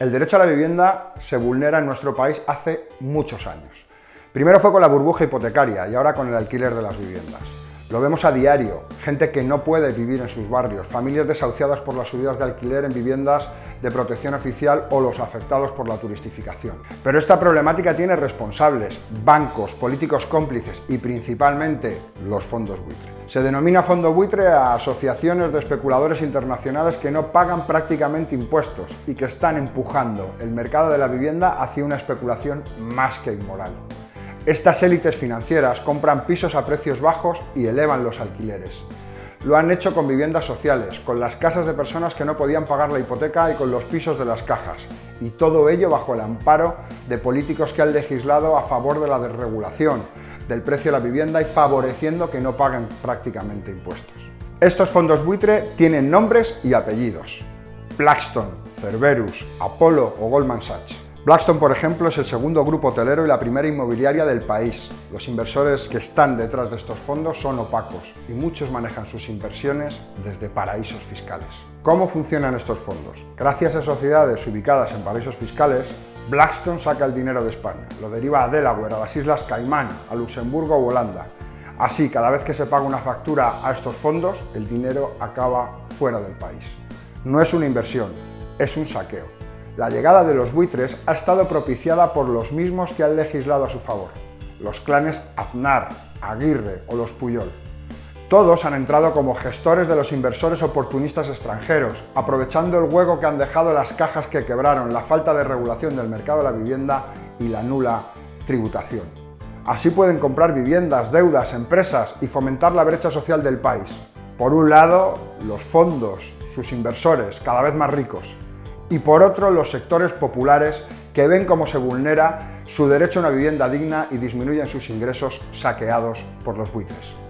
El derecho a la vivienda se vulnera en nuestro país hace muchos años. Primero fue con la burbuja hipotecaria y ahora con el alquiler de las viviendas. Lo vemos a diario, gente que no puede vivir en sus barrios, familias desahuciadas por las subidas de alquiler en viviendas de protección oficial o los afectados por la turistificación. Pero esta problemática tiene responsables, bancos, políticos cómplices y principalmente los fondos buitre. Se denomina fondo buitre a asociaciones de especuladores internacionales que no pagan prácticamente impuestos y que están empujando el mercado de la vivienda hacia una especulación más que inmoral. Estas élites financieras compran pisos a precios bajos y elevan los alquileres. Lo han hecho con viviendas sociales, con las casas de personas que no podían pagar la hipoteca y con los pisos de las cajas. Y todo ello bajo el amparo de políticos que han legislado a favor de la desregulación, del precio de la vivienda y favoreciendo que no paguen prácticamente impuestos. Estos fondos buitre tienen nombres y apellidos. Blackstone, Cerberus, Apollo o Goldman Sachs. Blackstone, por ejemplo, es el segundo grupo hotelero y la primera inmobiliaria del país. Los inversores que están detrás de estos fondos son opacos y muchos manejan sus inversiones desde paraísos fiscales. ¿Cómo funcionan estos fondos? Gracias a sociedades ubicadas en paraísos fiscales, Blackstone saca el dinero de España, lo deriva a Delaware, a las Islas Caimán, a Luxemburgo o Holanda. Así, cada vez que se paga una factura a estos fondos, el dinero acaba fuera del país. No es una inversión, es un saqueo. La llegada de los buitres ha estado propiciada por los mismos que han legislado a su favor, los clanes Aznar, Aguirre o los Puyol. Todos han entrado como gestores de los inversores oportunistas extranjeros, aprovechando el hueco que han dejado las cajas que quebraron, la falta de regulación del mercado de la vivienda y la nula tributación. Así pueden comprar viviendas, deudas, empresas y fomentar la brecha social del país. Por un lado, los fondos, sus inversores, cada vez más ricos, y por otro, los sectores populares que ven cómo se vulnera su derecho a una vivienda digna y disminuyen sus ingresos saqueados por los buitres.